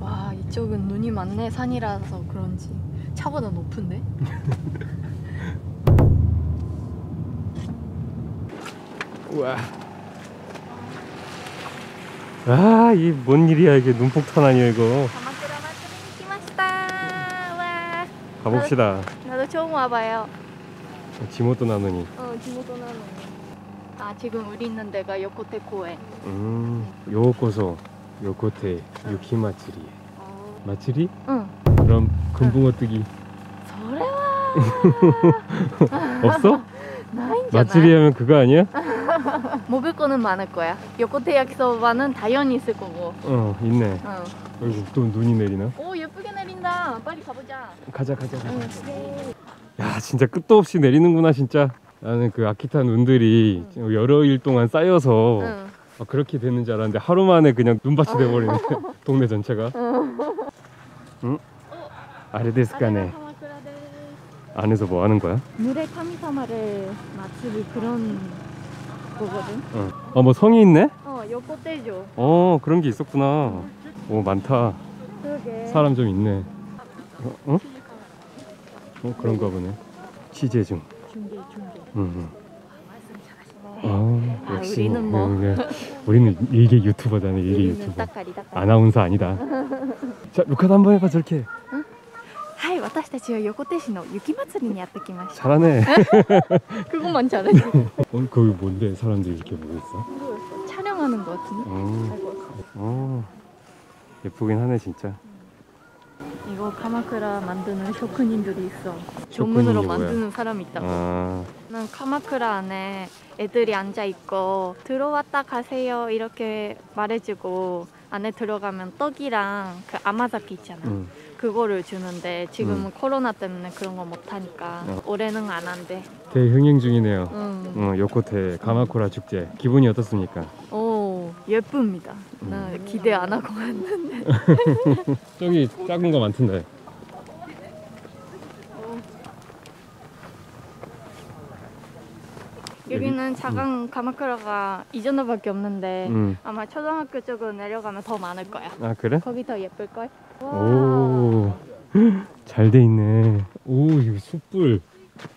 와 이쪽은 눈이 많네 산이라서 그런지 차보다 높은데? 우와. 아, 이 뭔 일이야 이게 눈폭탄 아니야 이거. 가봅시다. 나도 처음 와봐요 지모토 나누니. 어 지모토나노 아 지금 우리 있는 데가 요코테 공원 음, 요코소 요코테 유키마츠리 어. 마츠리? 응 그럼 금붕어 뜨기 소래와 없어? 마츠리 하면 그거 아니야? 먹을 거는 많을 거야 요코테 야키소바는 당연히 있을 거고 어 있네 어. 어이구 또 눈이 내리나? 오 예쁘게 내린다 빨리 가보자 가자 가자 가자 응, 그래. 야 진짜 끝도 없이 내리는구나 진짜 나는 그 아키타 눈들이 응. 여러 일 동안 쌓여서 응. 아, 그렇게 되는 줄 알았는데 하루 만에 그냥 눈밭이 돼버리네 동네 전체가 응? 아레데스카네 안에서 뭐 하는 거야? 물의 카미사마를 마츠리 그런 거거든 어. 아뭐 성이 있네? 어 요코테죠 어 그런 게 있었구나 오 많다 그러게 사람 좀 있네 어? 어? 어 그런가 보네 취재 중 중계 중계 응, 응. 말씀 잘하시네 아, 아, 역시 우리는 뭐. 응, 응. 우리는 일개 유튜버잖아 일개 우리는 유튜버 따까리 따까리 아나운서 아니다 자 루카도 한번 해봐 저렇게 はい私たちは横手市の雪まつりにやってきました 잘하네 그것만 잘해 어, 거기 뭔데 사람들이 이렇게 모여 있어? 촬영하는 거 같은데 어, 아이고. 어, 예쁘긴 하네 진짜. 이거 카마쿠라 만드는 쇼크님들이 있어 쇼크님이 전문으로 뭐야? 만드는 사람 있다고 아, 난 카마쿠라 안에 애들이 앉아 있고 들어왔다 가세요 이렇게 말해주고 안에 들어가면 떡이랑 그 아마자키 있잖아 응. 그거를 주는데 지금은 코로나 때문에 그런 거 못 하니까 어. 올해는 안 한대. 대흥행 중이네요. 응. 어, 요코테 가마쿠라 축제 기분이 어떻습니까? 오 예쁩니다. 음. 나 기대 안 하고 왔는데. 저기 작은 거 많던데. 여기는 작은 카마쿠라가 이 정도밖에 없는데 응. 아마 초등학교 쪽으로 내려가면 더 많을 거야. 아 그래? 거기 더 예쁠 걸? 오, 잘 돼 있네. 오, 이거 숯불.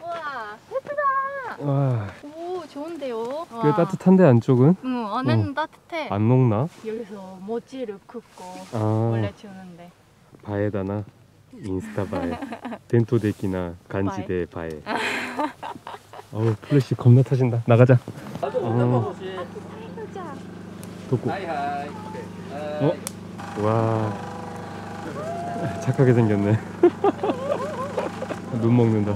우와 예쁘다. 와, 오 좋은데요. 꽤 와. 따뜻한데 안쪽은? 응 안에는 어. 따뜻해. 안 녹나? 여기서 모찌를 굽고 아, 원래 주는데. 바에다나 인스타 바에 덴토데키나 간지대 바에. 어우 플래시 겁나 타신다. 나가자. 어. 도구. 어? 와 착하게 생겼네 눈 먹는다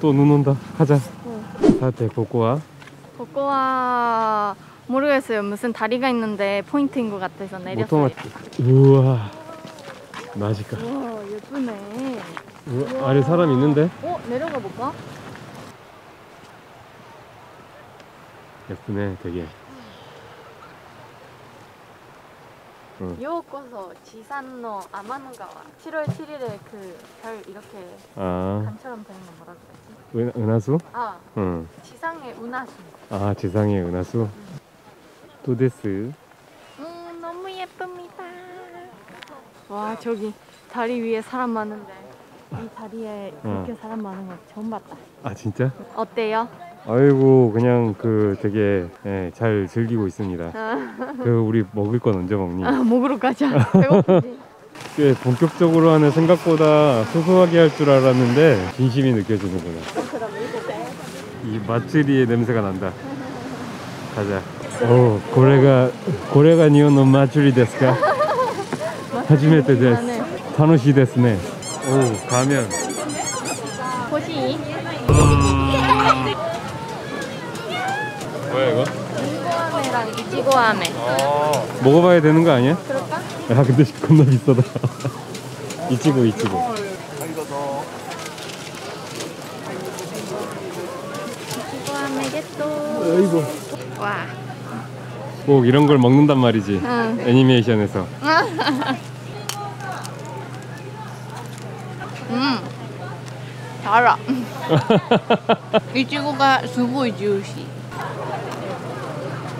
또눈 온다 가자 사태 고코와 거거와 모르겠어요. 무슨 다리가 있는데 포인트인 것 같아서 내렸어요. 우와 마지까 우와 예쁘네. 우와, 아래 사람 있는데 어 내려가 볼까? 예쁘네 되게 요코서 지산노 아마누가와 7월 7일에 그 별 이렇게 아 간처럼 되는 거 뭐라 그러지? 은, 은하수? 아 응. 지상의 운하수. 아 지상의 은하수 또 데스 음 너무 예쁩니다. 와 저기 다리 위에 사람 많은데 이 다리에 응. 이렇게 사람 많은 거 처음 봤다. 아 진짜? 어때요? 아이고 그냥 그 되게 예, 잘 즐기고 있습니다 아, 그 우리 먹을 건 언제 먹니? 아 먹으러 가자. 배고프지? 꽤 본격적으로 하는 생각보다 소소하게 할 줄 알았는데 진심이 느껴지는구나. 이 맛츠리의 냄새가 난다. 가자. 오, 고래가 고래가 니온노 맛츠리 데스까? 데스네. 오, 가면. 호시 뭐야 이거? 링고아메랑 이치고아메. 먹어봐야 되는 거 아니야? 그럴까? 야 근데 겁나 비싸다. 이치고 이치고. 아이고. 와. 꼭 이런 걸 먹는단 말이지. 응. 애니메이션에서. 음. 달아. 이치고가 수고 주시.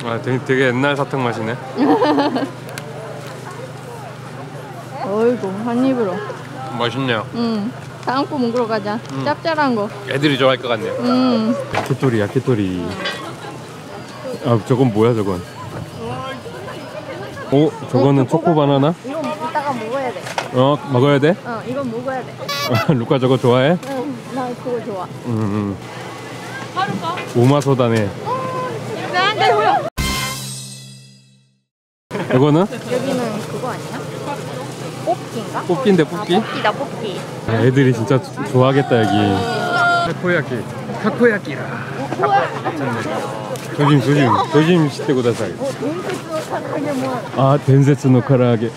아, 되게, 되게 옛날 사탕 맛이네. 어이구, 한 입으로. 맛있네요. 음. 다음 거 먹으러 가자. 음. 짭짤한 거. 애들이 좋아할 것 같네요. 음. 야끼토리, 야끼토리. 아, 저건 뭐야, 저건? 오, 저거는 초코 바나나? 어 먹어야 돼? 어 이건 먹어야 돼 루카 저거 좋아해? 응나 그거 좋아 음, 하루가? 오마소다네 나한테 보여 이거는? 여기는 그거 아니야? 뽑기인가? 뽑기인데 아, 뽑기? 뽑기다 뽑기 아, 애들이 진짜 좋아하겠다 여기 타코야끼 타코야끼라 조심 조심 조심 시대 고다사이 어, 뭐. 아 덴세츠 노카라게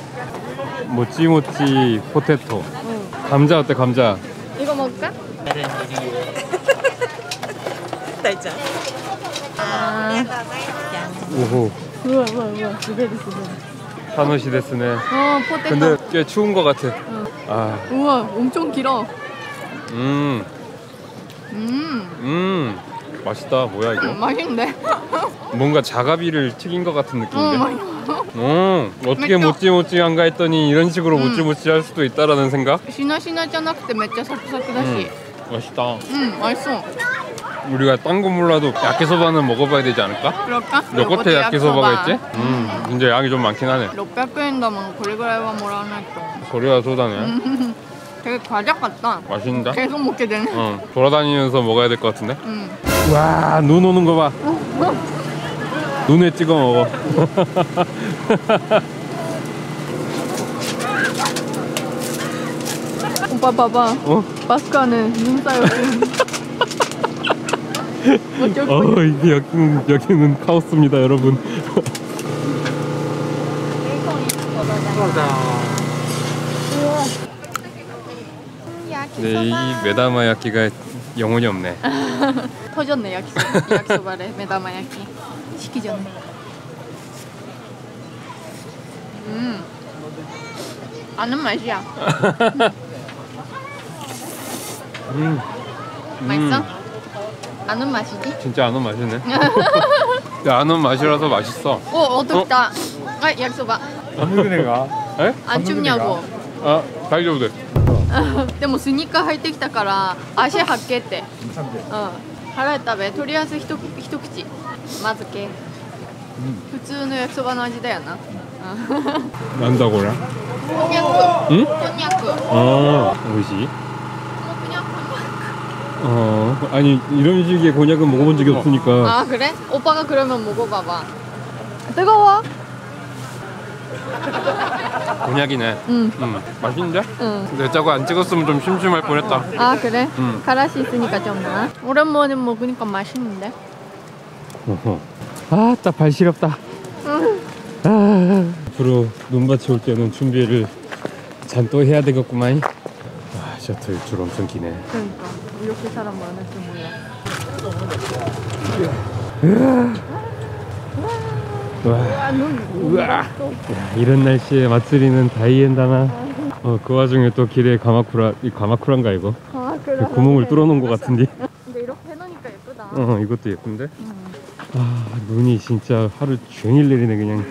뭐 모찌모찌 포테토. 응. 감자 어때 감자? 이거 먹을까? 달자 아. 오호. 우와 우와 우와 기대됐어 산호시 됐으네. 어 포테토. 근데 꽤 추운 거 같아. 응. 아. 우와 엄청 길어. 음. 음. 음. 맛있다. 뭐야 이거? 음, 맛있는데? 뭔가 자가비를 튀긴 것 같은 어, 느낌인데? 음, 어. 음, 어떻게 맛있다. 모찌모찌한가 했더니 이런 식으로 음. 모찌모찌할 수도 있다라는 생각? しなしなじゃなくてめっちゃサクサクだし。 맛있다. 음, 맛있어. 우리가 딴 거 몰라도 야끼소바는 먹어봐야 되지 않을까? 그럴까? 요거트 야끼소바가 있지? 음, 진짜 양이 좀 많긴 하네. 600円だもんこれぐらいはもらわないと 거리가 소다네. 음, 되게 과자 같다 맛있는데? 계속 먹게 되네 어, 돌아다니면서 먹어야 될 것 같은데? 음. 와, 눈 오는 거 봐. 눈에 찍어 먹어. 오빠 봐봐 어? 마스크 안에 눈 쌓여있어 어쩔 어, 여기는, 여기는 카오스입니다, 여러분. 네, 이 메다마 야끼가 영혼이 없네. 터졌네 야키소바 야키소바래 메다마 야키 시키 전에 음 아는 맛이야 음. 맛있어? 음, 아는 맛이지? 진짜 아는 맛이네. 아는 맛이라서 맛있어. 오 어떻다 아 야키소바 寒くねえか 에? 안 춥냐고 아, 다이저브 돼. でもスニーカー履いてきたから足はっけってうん 腹へ食べとりあえず一口一口まずけ、普通の焼きそばの味だよな 난다고라? こんにゃく 응? こんにゃくもう 아, 뭐지? こんにゃく 어, 아니 이런 식의 곤약은 먹어본 적이 없으니까. 아 그래? 오빠가 그러면 먹어봐봐 뜨거워? 곤약이네. 응 음, 맛있는데? 응. 근데 저거 안 찍었으면 좀 심심할 뻔했다. 아 그래? 응. 가라시 있으니까 좀 나. 오랜만에 먹으니까 맛있는데 어허. 아, 딱발 시렵다. 아, 앞으로 눈밭이 올 때는 준비를 잔또 해야 되겠구만. 아, 셔틀 줄 엄청 기네. 그러니까 이렇게 사람 많을 줄 몰라 와, 아, 눈 우와. 야, 이런 날씨에 맛들이는 다이앤다나. 어, 그 와중에 또 길에 가마쿠라, 이 가마쿠라인가 이거? 아 그래 구멍을 뚫어놓은 것 같은데. 근데 이렇게 해놓으니까 예쁘다 어, 이것도 예쁜데? 응. 아, 눈이 진짜 하루 종일 내리네 그냥.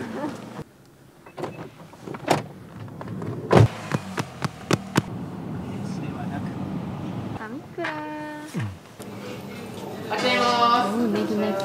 가미쿠라 오 내기 내기